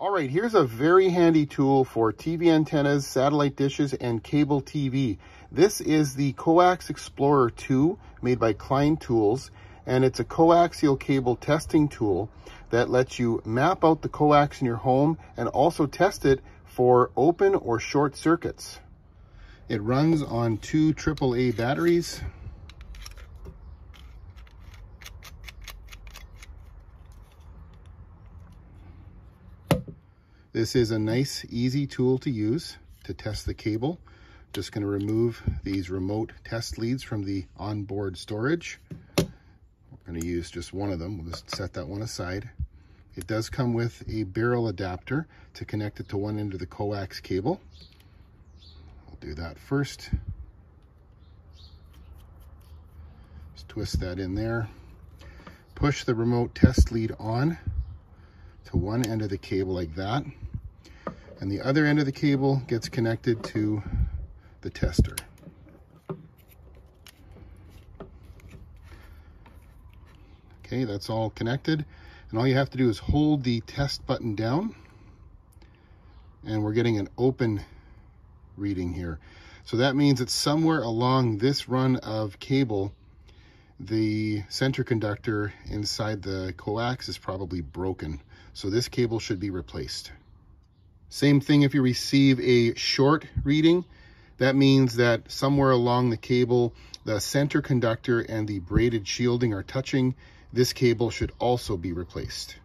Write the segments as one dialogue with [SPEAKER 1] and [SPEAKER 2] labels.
[SPEAKER 1] All right, here's a very handy tool for TV antennas, satellite dishes, and cable TV. This is the Coax Explorer 2 made by Klein Tools, and it's a coaxial cable testing tool that lets you map out the coax in your home and also test it for open or short circuits. It runs on two AAA batteries. This is a nice, easy tool to use to test the cable. Just going to remove these remote test leads from the onboard storage. We're going to use just one of them. We'll just set that one aside. It does come with a barrel adapter to connect it to one end of the coax cable. I'll do that first. Just twist that in there. Push the remote test lead on to one end of the cable like that. And the other end of the cable gets connected to the tester. Okay, that's all connected. And all you have to do is hold the test button down. And we're getting an open reading here. So that means that somewhere along this run of cable, the center conductor inside the coax is probably broken. So this cable should be replaced. Same thing if you receive a short reading. That means that somewhere along the cable, the center conductor and the braided shielding are touching. This cable should also be replaced.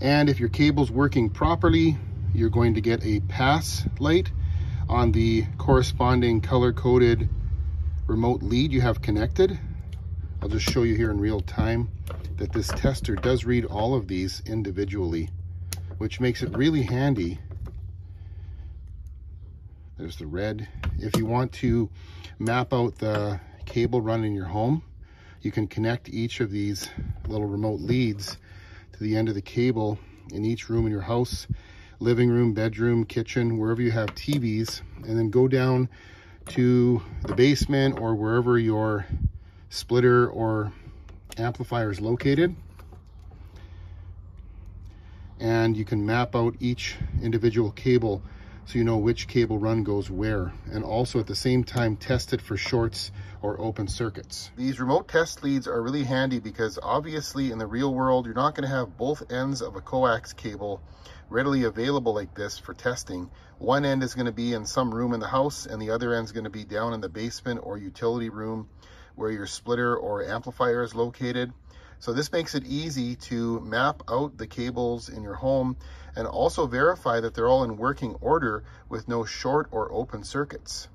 [SPEAKER 1] And if your cable's working properly, you're going to get a pass light on the corresponding color-coded remote lead you have connected. I'll just show you here in real time that this tester does read all of these individually, which makes it really handy. There's the red. If you want to map out the cable run in your home, you can connect each of these little remote leads to the end of the cable in each room in your house, living room, bedroom, kitchen, wherever you have TVs, and then go down to the basement or wherever your splitter or amplifier is located. And you can map out each individual cable so you know which cable run goes where. And also at the same time, test it for shorts or open circuits. These remote test leads are really handy because obviously in the real world, you're not gonna have both ends of a coax cable readily available like this for testing. One end is gonna be in some room in the house and the other end is gonna be down in the basement or utility room where your splitter or amplifier is located. So this makes it easy to map out the cables in your home and also verify that they're all in working order with no short or open circuits.